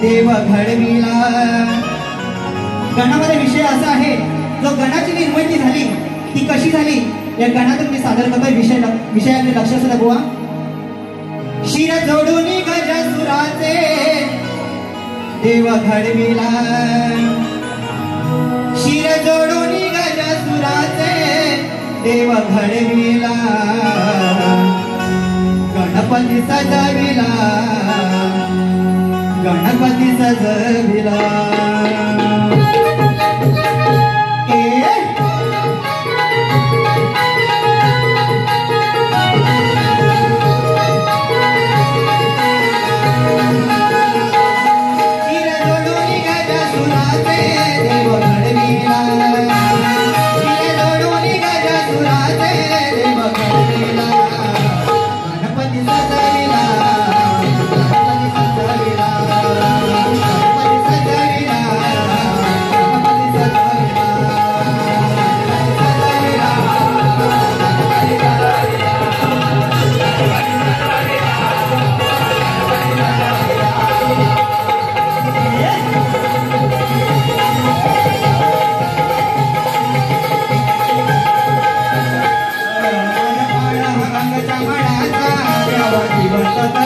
देव घडविला. गणामध्ये विषय असा आहे जो गणाची निर्मिती झाली ती कशी झाली या गणातून मी सादर करतोय विषय विषयाकडे लक्ष सुद्धा बुवा. शिर जोडून गजसुराचे देव घडविला. शिर जोडून गजसुराचे देव घडविला. गणपती सजविला. Ganpati सजविला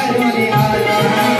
Hare Hare